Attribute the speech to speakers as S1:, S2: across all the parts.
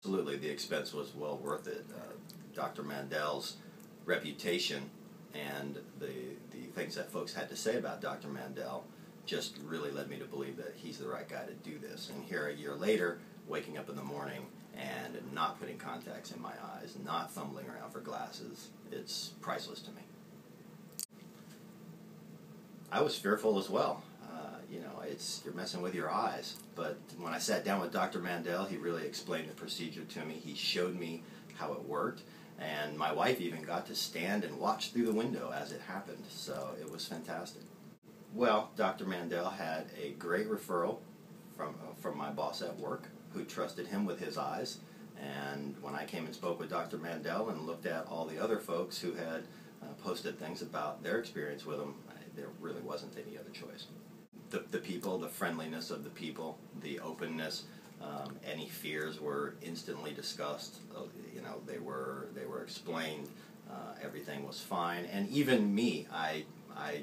S1: Absolutely, the expense was well worth it. Uh, Dr. Mandel's reputation and the the things that folks had to say about Dr. Mandel just really led me to believe that he's the right guy to do this. And here, a year later, waking up in the morning and not putting contacts in my eyes, not fumbling around for glasses, it's priceless to me. I was fearful as well. You know, it's you're messing with your eyes. But when I sat down with Dr. Mandel, he really explained the procedure to me. He showed me how it worked, and my wife even got to stand and watch through the window as it happened. So it was fantastic. Well, Dr. Mandel had a great referral from uh, from my boss at work, who trusted him with his eyes. And when I came and spoke with Dr. Mandel and looked at all the other folks who had uh, posted things about their experience with him, I, there really wasn't any other choice. The, the people, the friendliness of the people, the openness, um, any fears were instantly discussed. Uh, you know, they were they were explained. Uh, everything was fine, and even me, I I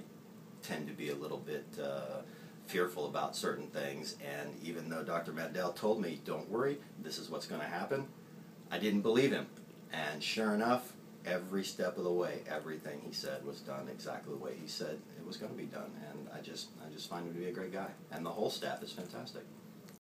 S1: tend to be a little bit uh, fearful about certain things. And even though Dr. Mandel told me, "Don't worry, this is what's going to happen," I didn't believe him. And sure enough, every step of the way, everything he said was done exactly the way he said it was going to be done. And I just I just find him to be a great guy, and the whole staff is fantastic.